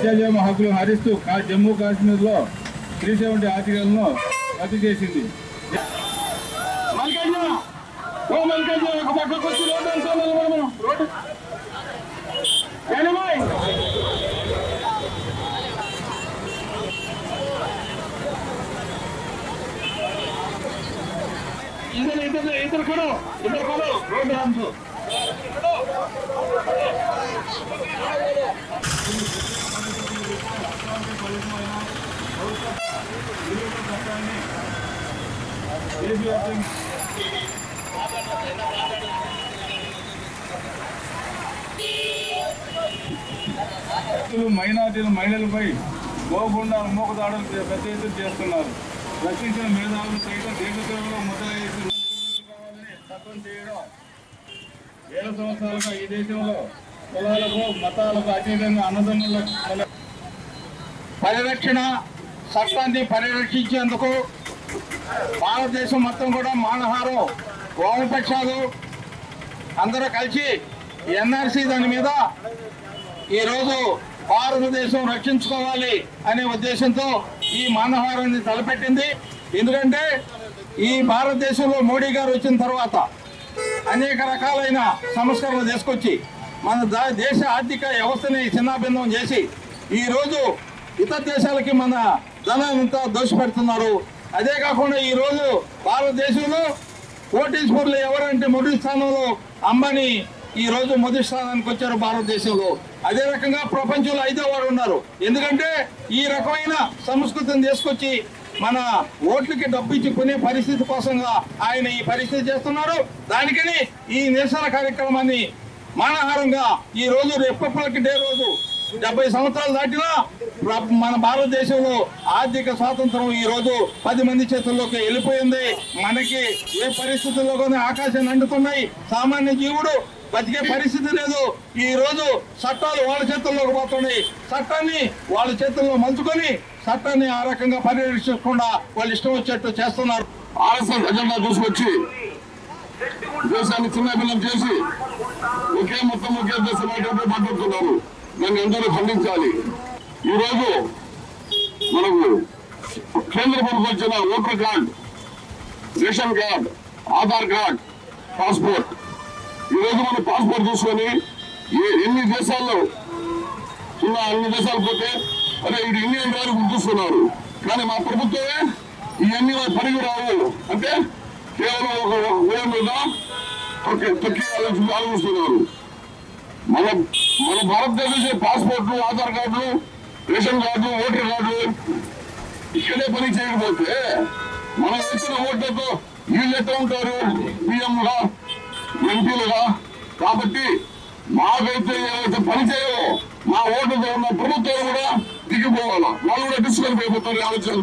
అత్యాచార హక్కులను హరిస్తూ కా- జమ్మూ కాశ్మీర్లో త్రీ సెవెంటీ ఆర్టికల్ను రద్దు చేసింది. ఇద్దరు ఇద్దరు ఇద్దరు కూడా ఇద్దరు కూడా రోడ్డు అంచు మైనార్టీల మహిళలపై గోకుండా మూకదాడులు పెద్ద ఎత్తున చేస్తున్నారు. రక్షించిన మేధావులు సైతం దేశద్రోహంలో మొదలయ్యేసి చట్టం చేయడం వేల సంవత్సరాలుగా ఈ దేశంలో కులాలకు మతాలకు అతీతంగా అన్నదమ్ముల పరిరక్షణ చట్టాన్ని పరిరక్షించేందుకు భారతదేశం మొత్తం కూడా మానహారం వామపక్షాలు అందరూ కలిసి ఎన్ఆర్సీ దాని మీద ఈరోజు భారతదేశం రక్షించుకోవాలి అనే ఉద్దేశంతో ఈ మానహారాన్ని తలపెట్టింది. ఎందుకంటే ఈ భారతదేశంలో మోడీ గారు వచ్చిన తర్వాత అనేక రకాలైన సంస్కరణలు తీసుకొచ్చి మన దేశ ఆర్థిక వ్యవస్థని చిన్నాభిన్నం చేసి ఈరోజు ఇతర దేశాలకి మన ధనాన్నంతా దోషపెడుతున్నారు. అదే కాకుండా ఈరోజు భారతదేశంలో కోటీశ్వరులు ఎవరంటే మొదటి స్థానంలో అంబానీ ఈ రోజు మొదటి స్థానానికి వచ్చారు భారతదేశంలో. అదే రకంగా ప్రపంచంలో ఐదో వారు ఉన్నారు. ఎందుకంటే ఈ రకమైన సంస్కృతిని తీసుకొచ్చి మన ఓట్లకి డబ్బు ఇచ్చి కొనే పరిస్థితి కోసంగా ఆయన ఈ పరిస్థితి చేస్తున్నారు. దానికని ఈ నిరసన కార్యక్రమాన్ని మానహారంగా ఈ రోజు రిపబ్లిక్ డే రోజు డెబ్బై సంవత్సరాలు దాటినా మన భారతదేశంలో ఆర్థిక స్వాతంత్రం ఈ రోజు పది మంది చేతుల్లోకి వెళ్ళిపోయింది. మనకి ఏ పరిస్థితుల్లో కానీ ఆకాశాన్ని అంటుతున్నాయి. సామాన్య జీవుడు బతికే పరిస్థితి లేదు. ఈ రోజు చట్టాలు వాళ్ళ చేతుల్లోకి పోతున్నాయి. చట్టాన్ని వాళ్ళ చేతుల్లో మలుచుకొని చట్టాన్ని ఆ రకంగా పరిరక్షించకుండా వాళ్ళు ఇష్టం వచ్చేట్టు చేస్తున్నారు. ఆర్ఎస్ఎస్ అజెండా తీసుకొచ్చి దేశాన్ని చిన్నపిల్లం చేసి ఒకే మొత్తం ఒకే దేశం అంటే దాన్ని అందరూ ఖండించాలి. ఈరోజు మనకు కేంద్ర ప్రభుత్వం వచ్చిన voter card ration card Aadhaar card passport. ఈరోజు మనం పాస్పోర్ట్ తీసుకొని ఏ- ఎన్ని దేశాల్లో ఉన్న అన్ని దేశాలు పోతే అరే ఇది ఇండియన్ గారు గుర్తిస్తున్నారు కానీ మా ప్రభుత్వమే ఇవన్నీ పరిగి రావు. అంటే కేవలం ఒక ఊరి మీద తొక్కి ఆలోచిస్తున్నారు. మన మన భారతదేశం పాస్పోర్ట్లు ఆధార్ కార్డులు రేషన్ కార్డులు ఓటర్ కార్డులు ఇక్కడే పని చేయకపోతే మనం వచ్చిన ఓట్లతో వీళ్ళు ఎట్లా ఉంటారు? పిఎంగా ఎంపీలుగా. కాబట్టి మాకైతే ఏవైతే పని చేయవో మా ఓటుతో ఉన్న ప్రభుత్వాలు కూడా దిగిపోవాలా? వాళ్ళు కూడా డిస్కల్ అయిపోతారు ఆలోచన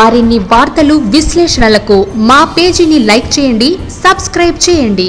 మరిన్ని వార్తలు విశ్లేషణలకు మా పేజీని లైక్ చేయండి సబ్స్క్రైబ్ చేయండి.